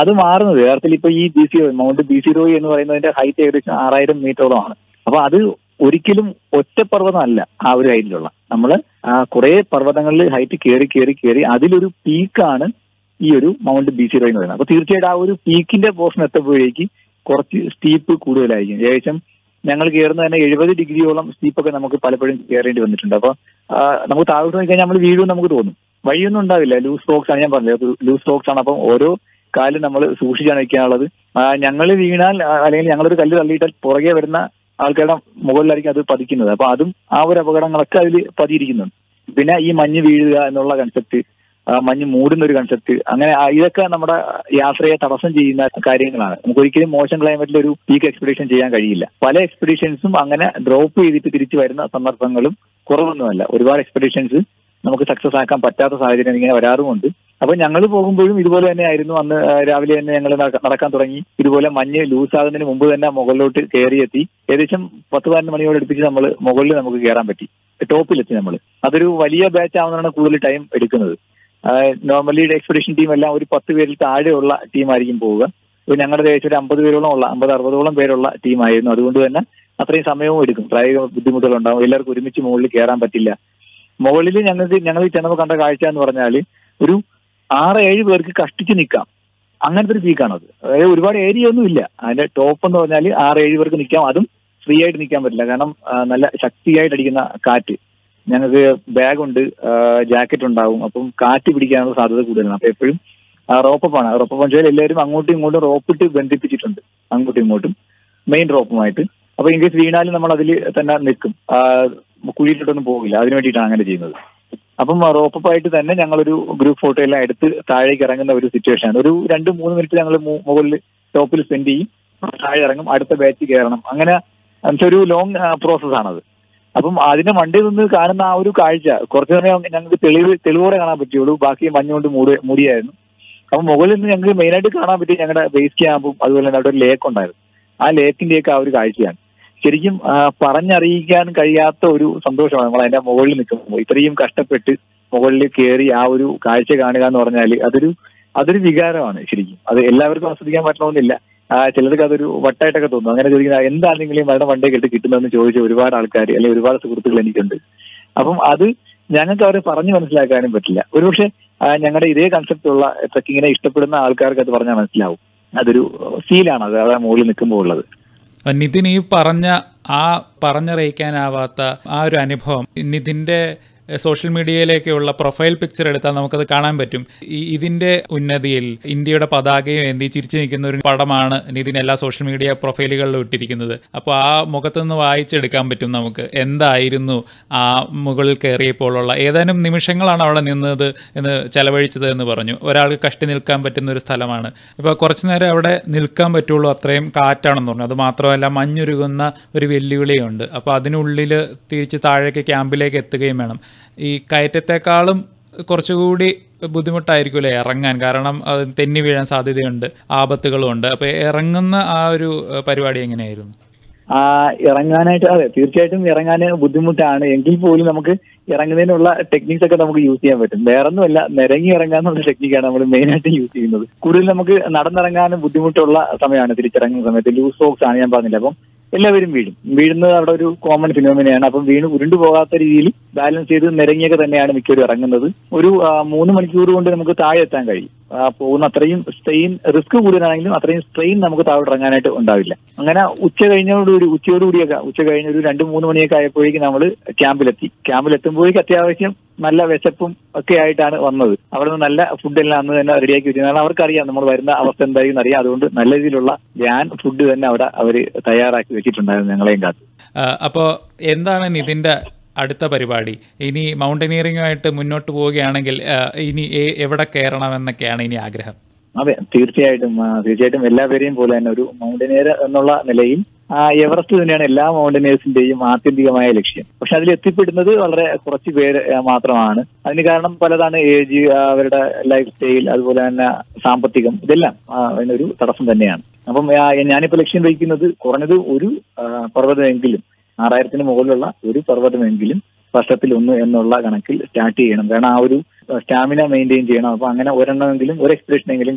അത് മാറുന്നത്. യഥാർത്ഥത്തിൽ ഇപ്പൊ ഈ B C mount B C Roy എന്ന് പറയുന്നതിന്റെ ഹൈറ്റ് ഏകദേശം ആറായിരം മീറ്ററോളമാണ്. അപ്പൊ അത് ഒരിക്കലും ഒറ്റ പർവതമല്ല ആ ഒരു ഹൈറ്റിലുള്ള. നമ്മൾ കുറെ പർവതങ്ങളിൽ ഹൈറ്റ് കയറി കയറി കയറി അതിലൊരു പീക്കാണ് ഈ ഒരു മൗണ്ട് ബി സീറോ എന്ന് പറയുന്നത്. അപ്പൊ തീർച്ചയായിട്ടും ആ ഒരു പീക്കിന്റെ പോർഷൻ എത്തുമ്പോഴേക്ക് കുറച്ച് സ്റ്റീപ്പ് കൂടുതലായിരിക്കും. ഏകദേശം ഞങ്ങൾ കയറുന്ന തന്നെ എഴുപത് ഡിഗ്രിയോളം സ്റ്റീപ്പൊക്കെ നമുക്ക് പലപ്പോഴും കയറേണ്ടി വന്നിട്ടുണ്ട്. അപ്പൊ നമുക്ക് താഴോട്ട് നോക്കി കഴിഞ്ഞാൽ നമ്മൾ വീഴും നമുക്ക് തോന്നും. വഴിയൊന്നും ഉണ്ടാവില്ല. ലൂസ് റോക്സ് ആണ് ഞാൻ പറഞ്ഞത്. ലൂസ് റോക്സ് ആണ്. അപ്പം ഓരോ കാലും നമ്മൾ സൂക്ഷിച്ചാണ് വെക്കാനുള്ളത്. ഞങ്ങൾ വീണാൽ അല്ലെങ്കിൽ ഞങ്ങളൊരു കല്ല് തള്ളിയിട്ടാൽ പുറകെ വരുന്ന ആൾക്കാരുടെ മുകളിലായിരിക്കും അത് പതിക്കുന്നത്. അപ്പൊ അതും ആ ഒരു അപകടങ്ങളൊക്കെ അതിൽ പതിയിരിക്കുന്നുണ്ട്. പിന്നെ ഈ മഞ്ഞ് വീഴുക എന്നുള്ള കൺസെപ്റ്റ് മഞ്ഞ് മൂടുന്ന ഒരു കൺസെപ്റ്റ് അങ്ങനെ ഇതൊക്കെ നമ്മുടെ യാത്രയെ തടസ്സം ചെയ്യുന്ന കാര്യങ്ങളാണ്. നമുക്ക് ഒരിക്കലും മോശം ക്ലൈമറ്റിൽ ഒരു പീക്ക് എക്സ്പെഡീഷൻ ചെയ്യാൻ കഴിയില്ല. പല എക്സ്പെഡീഷൻസും അങ്ങനെ ഡ്രോപ്പ് ചെയ്തിട്ട് തിരിച്ചു വരുന്ന സന്ദർഭങ്ങളും കുറവൊന്നുമല്ല. ഒരുപാട് എക്സ്പെഡീഷൻസ് നമുക്ക് സക്സസ് ആക്കാൻ പറ്റാത്ത സാഹചര്യം ഇങ്ങനെ വരാറുമുണ്ട്. അപ്പൊ ഞങ്ങൾ പോകുമ്പോഴും ഇതുപോലെ തന്നെ ആയിരുന്നു അന്ന് രാവിലെ തന്നെ ഞങ്ങൾ നടക്കാൻ തുടങ്ങി. ഇതുപോലെ മഞ്ഞ് ലൂസ് ആകുന്നതിന് മുമ്പ് തന്നെ മുകളിലോട്ട് കയറിയെത്തി. ഏകദേശം പത്ത് പതിനൊന്ന് മണിയോട് അടുപ്പിച്ച് നമ്മൾ മുകളിൽ നമുക്ക് കയറാൻ പറ്റി. ടോപ്പിലെത്തി നമ്മൾ അതൊരു വലിയ ബാച്ച് ആവുന്നതാണ് കൂടുതൽ ടൈം എടുക്കുന്നത്. നോർമലി എക്സ്പെഡിഷൻ ടീം എല്ലാം ഒരു പത്ത് പേരിൽ താഴെയുള്ള ടീമായിരിക്കും പോവുക. ഇപ്പൊ ഞങ്ങളുടെ ദേശം ഒരു അമ്പത് പേരോളം ഉള്ള അമ്പത് അറുപതോളം പേരുള്ള ടീമായിരുന്നു അതുകൊണ്ട് തന്നെ അത്രയും സമയവും എടുക്കും. പ്രായോഗിക ബുദ്ധിമുട്ടുകൾ ഉണ്ടാവും. എല്ലാവർക്കും ഒരുമിച്ച് മുകളിൽ കയറാൻ പറ്റില്ല. മുകളിൽ ഞങ്ങൾക്ക് ഞങ്ങൾ ചെന്നപ്പോൾ കണ്ട കാഴ്ച എന്ന് പറഞ്ഞാൽ ഒരു ആറ് ഏഴ് പേർക്ക് കഷ്ടിച്ച് നിൽക്കാം. അങ്ങനത്തെ ഒരു പീക്കാണത് അതായത് ഒരുപാട് ഏരിയ ഒന്നും ഇല്ല. അതിന്റെ ടോപ്പ് എന്ന് പറഞ്ഞാൽ ആറ് ഏഴ് പേർക്ക് നിൽക്കാം. അതും ഫ്രീ ആയിട്ട് നിൽക്കാൻ പറ്റില്ല. കാരണം നല്ല ശക്തിയായിട്ട് അടിക്കുന്ന കാറ്റ്. ഞങ്ങൾക്ക് ബാഗുണ്ട് ജാക്കറ്റ് ഉണ്ടാവും അപ്പം കാറ്റ് പിടിക്കാനുള്ള സാധ്യത കൂടുതലാണ്. അപ്പൊ എപ്പോഴും റോപ്പാണ് റോപ്പ് വെച്ചാൽ എല്ലാവരും അങ്ങോട്ടും ഇങ്ങോട്ടും റോപ്പിട്ട് ബന്ധിപ്പിച്ചിട്ടുണ്ട്. അങ്ങോട്ടും ഇങ്ങോട്ടും. മെയിൻ റോപ്പുമായിട്ട്. അപ്പൊ ഇൻ കേസ് വീണാലും നമ്മൾ അതിൽ തന്നെ നിൽക്കും. കുഴിയിലോട്ടൊന്നും പോകില്ല. അതിനു വേണ്ടിയിട്ടാണ് അങ്ങനെ ചെയ്യുന്നത്. അപ്പം റോപ്പായിട്ട് തന്നെ ഞങ്ങളൊരു ഗ്രൂപ്പ് ഫോട്ടോ എല്ലാം എടുത്ത് താഴേക്ക് ഇറങ്ങുന്ന ഒരു സിറ്റുവേഷൻ ആണ്. ഒരു രണ്ട് മൂന്ന് മിനിറ്റ് ഞങ്ങൾ മുകളിൽ ടോപ്പിൽ സ്പെൻഡ് ചെയ്യും. താഴെ ഇറങ്ങും. അടുത്ത ബാച്ച് കയറണം. അങ്ങനെ ഒരു ലോങ് പ്രോസസ് ആണത്. അപ്പം അതിന്റെ മണ്ടിൽ നിന്ന് കാണുന്ന ആ ഒരു കാഴ്ച കുറച്ചു സമയം ഞങ്ങൾക്ക് തെളിവ് തെളിവോടെ കാണാൻ പറ്റുള്ളൂ ബാക്കി മഞ്ഞുകൊണ്ട് മൂടി മൂടിയായിരുന്നു. അപ്പം മുകളിൽ നിന്ന് ഞങ്ങൾക്ക് മെയിനായിട്ട് കാണാൻ പറ്റിയ ഞങ്ങളുടെ ബേസ് ക്യാമ്പും അതുപോലെ തന്നെ അവിടെ ഒരു ലേക്ക് ഉണ്ടായിരുന്നു. ആ ലേക്കിന്റെയൊക്കെ ആ ഒരു കാഴ്ചയാണ്. ശരിക്കും പറഞ്ഞറിയിക്കാൻ കഴിയാത്ത ഒരു സന്തോഷമാണ് നമ്മൾ അതിന്റെ മുകളിൽ നിൽക്കുമ്പോൾ. ഇത്രയും കഷ്ടപ്പെട്ട് മുകളിൽ കയറി ആ ഒരു കാഴ്ച കാണുക എന്ന് പറഞ്ഞാൽ അതൊരു അതൊരു വികാരമാണ് ശരിക്കും. അത് എല്ലാവർക്കും ആസ്വദിക്കാൻ പറ്റണമെന്നില്ല. ആ, ചിലർക്ക് അതൊരു വട്ടായിട്ടൊക്കെ തോന്നും. അങ്ങനെ ചോദിക്കുന്ന എന്താണ് നിങ്ങൾ ഈ മരണം വണ്ടേ കേട്ട് കിട്ടുന്നതെന്ന് ചോദിച്ച ഒരുപാട് ആൾക്കാർ അല്ലെങ്കിൽ ഒരുപാട് സുഹൃത്തുക്കൾ എനിക്കുണ്ട്. അപ്പം അത് ഞങ്ങൾക്ക് അവരെ പറഞ്ഞു മനസ്സിലാക്കാനും പറ്റില്ല. ഒരുപക്ഷെ ഞങ്ങളുടെ ഇതേ കൺസെപ്റ്റുള്ള ട്രക്കിങ്ങിനെ ഇഷ്ടപ്പെടുന്ന ആൾക്കാർക്ക് അത് പറഞ്ഞാൽ മനസ്സിലാവും. അതൊരു ഫീലാണ് അത് അതാ മുകളിൽ നിൽക്കുമ്പോൾ ഉള്ളത്. നിതിൻ ഈ പറഞ്ഞ ആ പറഞ്ഞറിയിക്കാനാവാത്ത ആ ഒരു അനുഭവം നിതിന്റെ സോഷ്യൽ മീഡിയയിലേക്കുള്ള പ്രൊഫൈൽ പിക്ചർ എടുത്താൽ നമുക്കത് കാണാൻ പറ്റും. ഈ ഇതിന്റെ ഉന്നതിയിൽ ഇന്ത്യയുടെ പതാകയും എന്തി ചിരിച്ചു നിൽക്കുന്ന ഒരു പടമാണ് നിതിൻ എല്ലാ സോഷ്യൽ മീഡിയ പ്രൊഫൈലുകളിലും ഇട്ടിരിക്കുന്നത്. അപ്പോൾ ആ മുഖത്തു നിന്ന് വായിച്ചെടുക്കാൻ പറ്റും നമുക്ക്. എന്തായിരുന്നു ആ മുകളിൽ കയറിയപ്പോഴുള്ള ഏതാനും നിമിഷങ്ങളാണ് അവിടെ നിന്നത് എന്ന് ചെലവഴിച്ചത് എന്ന് പറഞ്ഞു. ഒരാൾക്ക് കഷ്ടി നിൽക്കാൻ പറ്റുന്ന ഒരു സ്ഥലമാണ്. ഇപ്പോൾ കുറച്ചു നേരം അവിടെ നിൽക്കാൻ പറ്റുള്ളൂ അത്രയും കാറ്റാണെന്ന് പറഞ്ഞു. അത് മാത്രമല്ല മഞ്ഞുരുകുന്ന ഒരു വെല്ലുവിളിയുണ്ട്. അപ്പോൾ അതിനുള്ളിൽ തിരിച്ച് താഴേക്ക് ക്യാമ്പിലേക്ക് എത്തുകയും വേണം. ഈ കയറ്റത്തെക്കാളും കുറച്ചുകൂടി ബുദ്ധിമുട്ടായിരിക്കും അല്ലേ ഇറങ്ങാൻ? കാരണം അത് തെന്നി വീഴാൻ സാധ്യതയുണ്ട് ആപത്തുകളും ഉണ്ട്. അപ്പോൾ ഇറങ്ങുന്ന ആ ഒരു പരിപാടി എങ്ങനെയായിരുന്നു? ഇറങ്ങാനായിട്ട് അതെ തീർച്ചയായിട്ടും ഇറങ്ങാൻ ബുദ്ധിമുട്ടാണ്. എങ്കിൽ പോലും നമുക്ക് ഇറങ്ങുന്നതിനുള്ള ടെക്നിക്സ് ഒക്കെ നമുക്ക് യൂസ് ചെയ്യാൻ പറ്റും. വേറെ ഒന്നുമല്ല നിരങ്ങി ഇറങ്ങാന്നുള്ള ടെക്നിക്കാണ് നമ്മൾ മെയിൻ ആയിട്ട് യൂസ് ചെയ്യുന്നത്. കൂടുതൽ നമുക്ക് നടന്നിറങ്ങാനും ബുദ്ധിമുട്ടുള്ള സമയമാണ് തിരിച്ചിറങ്ങുന്ന സമയത്ത്. ലൂസ് സോക്സ് ആണ് ഞാൻ പറഞ്ഞില്ല. അപ്പം എല്ലാവരും വീഴും. വീഴുന്നത് അവിടെ ഒരു കോമൺ ഫിനോമിനയാണ് അപ്പം വീണ് ഉരുണ്ടു പോകാത്ത രീതിയിൽ ബാലൻസ് ചെയ്ത് നിരങ്ങിയൊക്കെ തന്നെയാണ് മിക്കവരും ഇറങ്ങുന്നത്. ഒരു മൂന്ന് മണിക്കൂർ കൊണ്ട് നമുക്ക് താഴെ എത്താൻ കഴിയും. പോകുന്ന അത്രയും സ്ട്രെയിൻ റിസ്ക് കൂടുതലാണെങ്കിലും അത്രയും സ്ട്രെയിൻ നമുക്ക് താഴോട്ട് ഇറങ്ങാനായിട്ട് ഉണ്ടാവില്ല. അങ്ങനെ ഉച്ച കഴിഞ്ഞോടുകൂടി ഉച്ചയോടുകൂടിയൊക്കെ ഉച്ച കഴിഞ്ഞ ഒരു രണ്ട് മൂന്ന് മണിയൊക്കെ ആയപ്പോഴേക്കും നമ്മൾ ക്യാമ്പിലെത്തി. ക്യാമ്പിലെത്തുമ്പോഴേക്കും അത്യാവശ്യം നല്ല വിശപ്പും ഒക്കെ ആയിട്ടാണ് വന്നത്. അവിടെ നിന്ന് നല്ല ഫുഡെല്ലാം അന്ന് തന്നെ റെഡിയാക്കി വെച്ചു കാരണം അവർക്കറിയാം നമ്മൾ വരുന്ന അവസ്ഥ എന്തായിരിക്കും അറിയാം അതുകൊണ്ട് നല്ല രീതിയിലുള്ള ഞാൻ ഫുഡ് തന്നെ അവിടെ അവർ തയ്യാറാക്കി വെച്ചിട്ടുണ്ടായിരുന്നു ഞങ്ങളെയും കാത്ത്. അപ്പോ എന്താണ് നിതിന്റെ അടുത്ത പരിപാടി. ഇനി മൗണ്ടനിയറിങ്ങുമായിട്ട് മുന്നോട്ട് പോവുകയാണെങ്കിൽ ഇനി എവിടെ കയറണം എന്നൊക്കെയാണ് ഇനി ആഗ്രഹം. അതെ തീർച്ചയായിട്ടും തീർച്ചയായിട്ടും എല്ലാവരെയും പോലെ തന്നെ ഒരു മൗണ്ടനിയർ എന്നുള്ള നിലയിൽ എവറസ്റ്റ് തന്നെയാണ് എല്ലാ മൗണ്ടനിയേഴ്സിന്റെയും ആത്യന്തികമായ ലക്ഷ്യം. പക്ഷെ അതിൽ എത്തിപ്പെടുന്നത് വളരെ കുറച്ച് പേര് മാത്രമാണ്. അതിന് കാരണം പലതാണ് ഏജ് അവരുടെ ലൈഫ് സ്റ്റൈൽ അതുപോലെ തന്നെ സാമ്പത്തികം ഇതെല്ലാം അതിനൊരു തടസ്സം തന്നെയാണ്. അപ്പം ഞാനിപ്പോ ലക്ഷ്യം വയ്ക്കുന്നത് കുറഞ്ഞത് ഒരു പർവതമെങ്കിലും ആറായിരത്തിന് മുകളിലുള്ള ഒരു പർവതമെങ്കിലും വർഷത്തിൽ ഒന്ന് എന്നുള്ള കണക്കിൽ സ്റ്റാർട്ട് ചെയ്യണം. കാരണം ആ ഒരു സ്റ്റാമിന മെയിന്റെയിൻ ചെയ്യണം. അപ്പൊ അങ്ങനെ ഒരെണ്ണമെങ്കിലും ഒരു എക്സ്പെഡിഷനെങ്കിലും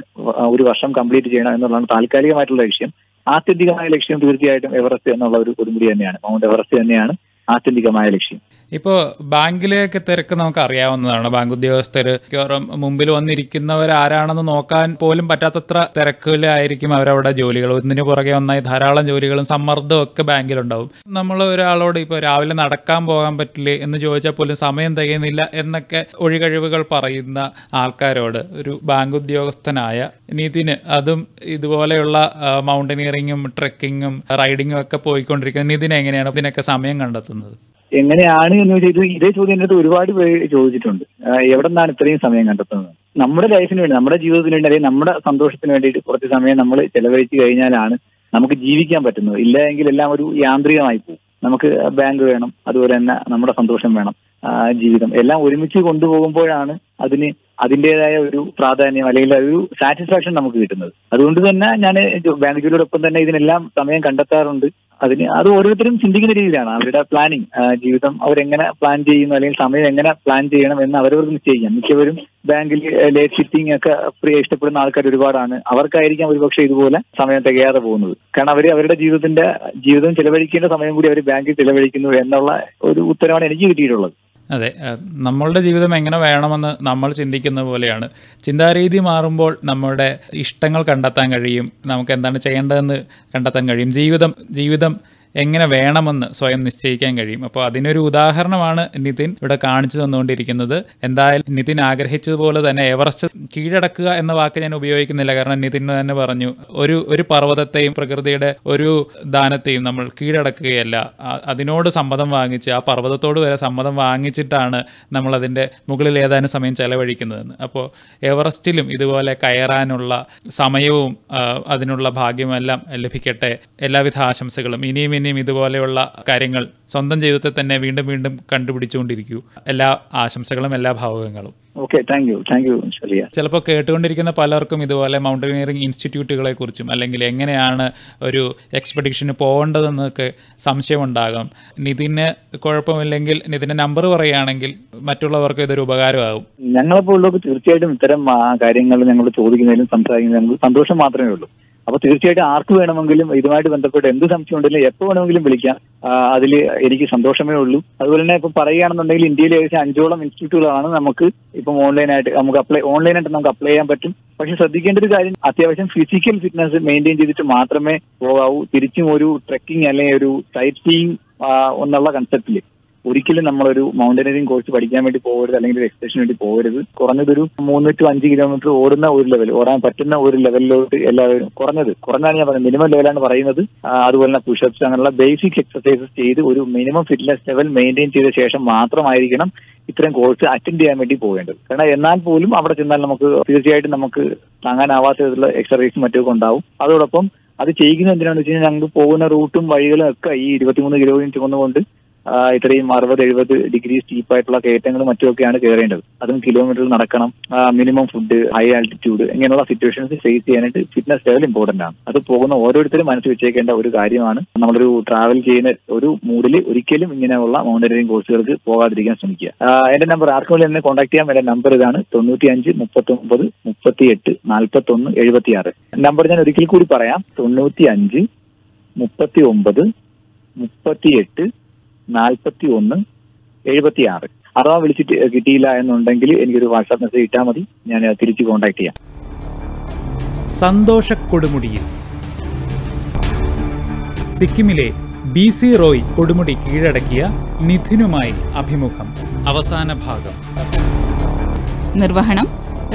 ഒരു വർഷം കംപ്ലീറ്റ് ചെയ്യണം എന്നുള്ളതാണ് താൽക്കാലികമായിട്ടുള്ള ലക്ഷ്യം. ആത്യന്തികമായ ലക്ഷ്യം തീർച്ചയായിട്ടും എവറസ്റ്റ് എന്നുള്ള ഒരു കൊടുമുടി തന്നെയാണ്. മൗണ്ട് എവറസ്റ്റ് തന്നെയാണ്. ആത്യന്തികമായ ലക്ഷ്യം. ഇപ്പോൾ ബാങ്കിലേക്ക് തിരക്ക് നമുക്ക് അറിയാവുന്നതാണ് ബാങ്ക് ഉദ്യോഗസ്ഥർ മുമ്പിൽ വന്നിരിക്കുന്നവർ ആരാണെന്ന് നോക്കാൻ പോലും പറ്റാത്തത്ര തിരക്കിലായിരിക്കും അവരവിടെ ജോലികൾ. ഒന്നിനു പുറകെ ഒന്നായി ധാരാളം ജോലികളും സമ്മർദ്ദവും ഒക്കെ ബാങ്കിലുണ്ടാവും. നമ്മൾ ഒരാളോട് ഇപ്പോൾ രാവിലെ നടക്കാൻ പോകാൻ പറ്റില്ലേ എന്ന് ചോദിച്ചാൽ പോലും സമയം തികയുന്നില്ല എന്നൊക്കെ ഒഴികഴിവുകൾ പറയുന്ന ആൾക്കാരോട് ഒരു ബാങ്ക് ഉദ്യോഗസ്ഥനായ നിതിന് അതും ഇതുപോലെയുള്ള മൗണ്ടനിയറിങ്ങും ട്രെക്കിങ്ങും റൈഡിങ്ങും ഒക്കെ പോയിക്കൊണ്ടിരിക്കുന്ന നിതിന് എങ്ങനെയാണ്? ഇതിനൊക്കെ സമയം കണ്ടെത്തുന്നത്? എങ്ങനെയാണ് എന്ന് ചോദിച്ചത് ഇതേ ചോദ്യം എന്റെ ഒരുപാട് പേര് ചോദിച്ചിട്ടുണ്ട്. എവിടെ നിന്നാണ് ഇത്രയും സമയം കണ്ടെത്തുന്നത്? നമ്മുടെ ലൈഫിന് വേണ്ടി നമ്മുടെ ജീവിതത്തിന് വേണ്ടി അല്ലെങ്കിൽ നമ്മുടെ സന്തോഷത്തിന് വേണ്ടിയിട്ട് കുറച്ച് സമയം നമ്മൾ ചെലവഴിച്ച് കഴിഞ്ഞാലാണ് നമുക്ക് ജീവിക്കാൻ പറ്റുന്നത്. ഇല്ല എങ്കിൽ എല്ലാം ഒരു യാന്ത്രികമായി പോകും. നമുക്ക് ബാങ്ക് വേണം അതുപോലെ തന്നെ നമ്മുടെ സന്തോഷം വേണം ജീവിതം. എല്ലാം ഒരുമിച്ച് കൊണ്ടുപോകുമ്പോഴാണ് അതിന് അതിന്റെതായ ഒരു പ്രാധാന്യം അല്ലെങ്കിൽ ഒരു സാറ്റിസ്ഫാക്ഷൻ നമുക്ക് കിട്ടുന്നത്. അതുകൊണ്ട് തന്നെ ഞാൻ ബാങ്ക് ജോലിയോടൊപ്പം തന്നെ ഇതിനെല്ലാം സമയം കണ്ടെത്താറുണ്ട്. അതിന് അത് ഓരോരുത്തരും ചിന്തിക്കുന്ന രീതിയിലാണ്. അവരുടെ പ്ലാനിങ് ജീവിതം അവരെങ്ങനെ പ്ലാൻ ചെയ്യുന്നു അല്ലെങ്കിൽ സമയം എങ്ങനെ പ്ലാൻ ചെയ്യണം എന്ന് അവരവർക്ക് നിശ്ചയിക്കാം. മിക്കവരും ബാങ്കിൽ ലേറ്റ് സിറ്റിംഗ് ഒക്കെ ഫ്രീ ഇഷ്ടപ്പെടുന്ന ആൾക്കാർ ഒരുപാടാണ്. അവർക്കായിരിക്കാം ഒരുപക്ഷെ ഇതുപോലെ സമയം തികയാതെ പോകുന്നത്. കാരണം അവർ അവരുടെ ജീവിതത്തിന്റെ ജീവിതം ചെലവഴിക്കേണ്ട സമയം കൂടി അവർ ബാങ്കിൽ ചെലവഴിക്കുന്നു എന്നുള്ള ഒരു ഉത്തരവാണ് എനിക്ക് കിട്ടിയിട്ടുള്ളത്. അതെ നമ്മളുടെ ജീവിതം എങ്ങനെ വേണമെന്ന് നമ്മൾ ചിന്തിക്കുന്ന പോലെയാണ്. ചിന്താരീതി മാറുമ്പോൾ നമ്മുടെ ഇഷ്ടങ്ങൾ കണ്ടെത്താൻ കഴിയും. നമുക്ക് എന്താണ് ചെയ്യേണ്ടതെന്ന് കണ്ടെത്താൻ കഴിയും. ജീവിതം ജീവിതം എങ്ങനെ വേണമെന്ന് സ്വയം നിശ്ചയിക്കാൻ കഴിയും. അപ്പോൾ അതിനൊരു ഉദാഹരണമാണ് നിതിൻ ഇവിടെ കാണിച്ചു തന്നുകൊണ്ടിരിക്കുന്നത്. എന്തായാലും നിതിൻ ആഗ്രഹിച്ചതുപോലെ തന്നെ എവറസ്റ്റ് കീഴടക്കുക എന്ന വാക്ക് ഞാൻ ഉപയോഗിക്കുന്നില്ല. കാരണം നിതിൻ തന്നെ പറഞ്ഞു ഒരു ഒരു പർവതത്തെയും പ്രകൃതിയുടെ ഒരു ദാനത്തെയും നമ്മൾ കീഴടക്കുകയല്ല. അതിനോട് സമ്മതം വാങ്ങിച്ച് ആ പർവതത്തോട് വരെ സമ്മതം വാങ്ങിച്ചിട്ടാണ് നമ്മൾ അതിന്റെ മുകളിൽ ഏതാനും സമയം ചെലവഴിക്കുന്നതെന്ന്. അപ്പോൾ എവറസ്റ്റിലും ഇതുപോലെ കയറാനുള്ള സമയവും അതിനുള്ള ഭാഗ്യമെല്ലാം ലഭിക്കട്ടെ. എല്ലാവിധ ആശംസകളും. ഇനിയും ഇനിയും ഇതുപോലെയുള്ള കാര്യങ്ങൾ സ്വന്തം ജീവിതത്തെ തന്നെ വീണ്ടും വീണ്ടും കണ്ടുപിടിച്ചുകൊണ്ടിരിക്കൂ. എല്ലാ ആശംസകളും എല്ലാ ഭാവുകങ്ങളും. Okay thank you thank you ചിലപ്പോൾ കേട്ടുകൊണ്ടിരിക്കുന്ന പലർക്കും ഇതുപോലെ മൗണ്ടനിയറിംഗ് ഇൻസ്റ്റിറ്റ്യൂട്ടുകളെ കുറിച്ചും അല്ലെങ്കിൽ എങ്ങനെയാണ് ഒരു എക്സ്പെഡിഷന് പോകേണ്ടതെന്നൊക്കെ സംശയമുണ്ടാകും. നിതിന് കുഴപ്പമില്ലെങ്കിൽ നിതിന്റെ നമ്പർ പറയുകയാണെങ്കിൽ മറ്റുള്ളവർക്ക് ഇതൊരു ഉപകാരമാകും. ഞങ്ങളെപ്പോലുള്ളവർക്ക് തീർച്ചയായിട്ടും ഇത്തരം കാര്യങ്ങൾ ഞങ്ങൾ ചോദിക്കുന്നതിലും സംസാരിക്കുന്നതിലും സന്തോഷം മാത്രമേ ഉള്ളൂ. അപ്പൊ തീർച്ചയായിട്ടും ആർക്ക് വേണമെങ്കിലും ഇതുമായിട്ട് ബന്ധപ്പെട്ട് എന്ത് സംശയം ഉണ്ടെങ്കിലും എപ്പോൾ വേണമെങ്കിലും വിളിക്കാം. അതിൽ എനിക്ക് സന്തോഷമേ ഉള്ളൂ. അതുപോലെ തന്നെ ഇപ്പൊ പറയുകയാണെന്നുണ്ടെങ്കിൽ ഇന്ത്യയിൽ ഏകദേശം അഞ്ചോളം ഇൻസ്റ്റിറ്റ്യൂട്ടുകളാണ് നമുക്ക് ഇപ്പം ഓൺലൈനായിട്ട് നമുക്ക് അപ്ലൈ ഓൺലൈനായിട്ട് നമുക്ക് അപ്ലൈ ചെയ്യാൻ പറ്റും. പക്ഷെ ശ്രദ്ധിക്കേണ്ട ഒരു കാര്യം അത്യാവശ്യം ഫിസിക്കൽ ഫിറ്റ്നസ് മെയിന്റെയിൻ ചെയ്തിട്ട് മാത്രമേ പോകാവൂ. തിരിച്ചും ഒരു ട്രെക്കിംഗ് അല്ലെങ്കിൽ ഒരു സൈറ്റ് സീയിങ് എന്നുള്ള കൺസെപ്റ്റിൽ ഒരിക്കലും നമ്മളൊരു മൗണ്ടനറിംഗ് കോഴ്സ് പഠിക്കാൻ വേണ്ടി പോകരുത് അല്ലെങ്കിൽ ഒരു എക്സ്പ്രഷന് വേണ്ടി പോകരുത്. കുറഞ്ഞതൊരു മൂന്ന് ടു അഞ്ച് കിലോമീറ്റർ ഓടുന്ന ഒരു ലെവൽ ഓടാൻ പറ്റുന്ന ഒരു ലെവലിലോട്ട് എല്ലാവരും കുറഞ്ഞത് കുറഞ്ഞാണ് ഞാൻ പറയുന്നത് മിനിമം ലെവലാണ് പറയുന്നത്. അതുപോലെ തന്നെ പുഷപ്സ് അങ്ങനെയുള്ള ബേസിക് എക്സസൈസസ് ചെയ്ത് ഒരു മിനിമം ഫിറ്റ്നസ് ലെവൽ മെയിന്റെയിൻ ചെയ്ത ശേഷം മാത്രമായിരിക്കണം ഇത്തരം കോഴ്സ് അറ്റൻഡ് ചെയ്യാൻ വേണ്ടി പോകേണ്ടത്. കാരണം എന്നാൽ പോലും അവിടെ ചെന്നാൽ നമുക്ക് തീർച്ചയായിട്ടും നമുക്ക് താങ്ങാനാവാത്ത വിധത്തിലുള്ള എക്സസൈസും മറ്റൊക്കെ ഉണ്ടാവും. അതോടൊപ്പം അത് ചെയ്യുന്നത് എന്തിനാണെന്ന് വെച്ച് കഴിഞ്ഞാൽ ഞങ്ങൾക്ക് പോകുന്ന റൂട്ടും വഴികളും ഒക്കെ ഈ ഇരുപത്തിമൂന്ന് കിലോമീറ്റർ ചുമന്നുകൊണ്ട് ഇത്രയും അറുപത് എഴുപത് ഡിഗ്രി സ്റ്റീപ്പായിട്ടുള്ള കയറ്റങ്ങളും മറ്റുമൊക്കെയാണ് കയറേണ്ടത്. അതും കിലോമീറ്ററിൽ നടക്കണം. മിനിമം ഫുഡ് ഹൈ ആൾട്ടിറ്റ്യൂഡ് ഇങ്ങനെയുള്ള സിറ്റുവേഷൻസ് ഫേസ് ചെയ്യാനായിട്ട് ഫിറ്റ്നസ് ലെവൽ ഇമ്പോർട്ടന്റ് ആണ്. അത് പോകുന്ന ഓരോരുത്തരും മനസ്സിൽ വെച്ചേക്കേണ്ട ഒരു കാര്യമാണ്. നമ്മളൊരു ട്രാവൽ ചെയ്യുന്ന ഒരു മൂഡിൽ ഒരിക്കലും ഇങ്ങനെയുള്ള മൗണ്ടനറിംഗ് കോഴ്സുകൾക്ക് പോകാതിരിക്കാൻ ശ്രമിക്കുക. എന്റെ നമ്പർ ആർക്കും എന്നെ കോൺടാക്ട് ചെയ്യാൻ എന്റെ നമ്പർ ഇതാണ് തൊണ്ണൂറ്റി അഞ്ച് മുപ്പത്തി ഒമ്പത് മുപ്പത്തി എട്ട് നാൽപ്പത്തി ഒന്ന് എഴുപത്തി ആറ് നമ്പർ ഞാൻ ഒരിക്കൽ കൂടി പറയാം. തൊണ്ണൂറ്റി അഞ്ച് മുപ്പത്തി ഒമ്പത് മുപ്പത്തി എട്ട് നാൽപ്പത്തി ഒന്ന് എഴുപത്തി ആറ് അഥവാ വിളിച്ചിട്ട് കിട്ടിയില്ല എന്നുണ്ടെങ്കിൽ എനിക്കൊരു വാട്സാപ്പ് മെസ്സേജ് ഇട്ടാൽ മതി. ഞാൻ തിരിച്ച് കോൺടാക്ട് ചെയ്യാം. സന്തോഷ കൊടുമുടിയിൽ. സിക്കിമിലെ ബി സി റോയ് കൊടുമുടി കീഴടക്കിയ നിധിനുമായി അഭിമുഖം. അവസാന ഭാഗം. നിർവഹണം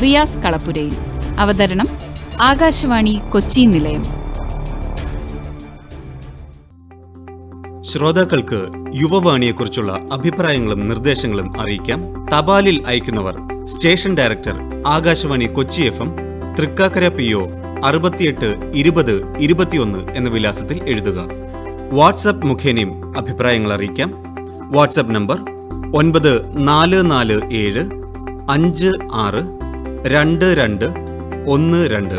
റിയാസ് കളപ്പുരയിൽ. അവതരണം ആകാശവാണി കൊച്ചി നിലയം. ശ്രോതാക്കൾക്ക് യുവവാണിയെക്കുറിച്ചുള്ള അഭിപ്രായങ്ങളും നിർദ്ദേശങ്ങളും അറിയിക്കാം. തപാലിൽ അയക്കുന്നവർ station director Akashvani Kochi F M Thrikkakara P O അറുപത്തിയെട്ട് ഇരുപത് ഇരുപത്തിയൊന്ന് എന്ന വിലാസത്തിൽ എഴുതുക. വാട്സപ്പ് മുഖേനയും അഭിപ്രായങ്ങൾ അറിയിക്കാം. വാട്സപ്പ് നമ്പർ ഒൻപത് നാല് നാല് ഏഴ് അഞ്ച് ആറ് രണ്ട് രണ്ട് ഒന്ന് രണ്ട്.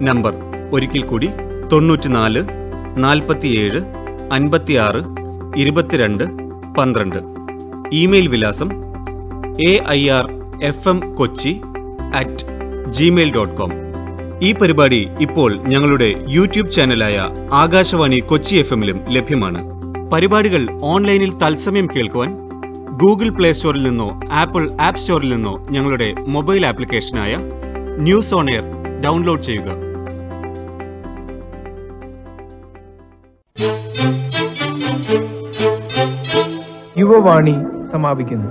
നമ്പർ ഒരിക്കൽ കൂടി തൊണ്ണൂറ്റിനാല് നാൽപ്പത്തിയേഴ് അൻപത്തിയാറ് ഇരുപത്തിരണ്ട് പന്ത്രണ്ട്. ഇമെയിൽ വിലാസം A I R F M Kochi at gmail dot com ഈ പരിപാടി ഇപ്പോൾ ഞങ്ങളുടെ യൂട്യൂബ് ചാനലായ ആകാശവാണി കൊച്ചി എഫ് എമ്മിലും ലഭ്യമാണ്. പരിപാടികൾ ഓൺലൈനിൽ തത്സമയം കേൾക്കുവാൻ ഗൂഗിൾ പ്ലേ സ്റ്റോറിൽ നിന്നോ ആപ്പിൾ ആപ്പ് സ്റ്റോറിൽ നിന്നോ ഞങ്ങളുടെ മൊബൈൽ ആപ്ലിക്കേഷനായ ന്യൂസ് ഓൺ എയർ ഡൗൺലോഡ് ചെയ്യുക. യുവവാണി സമാപിക്കുന്നു.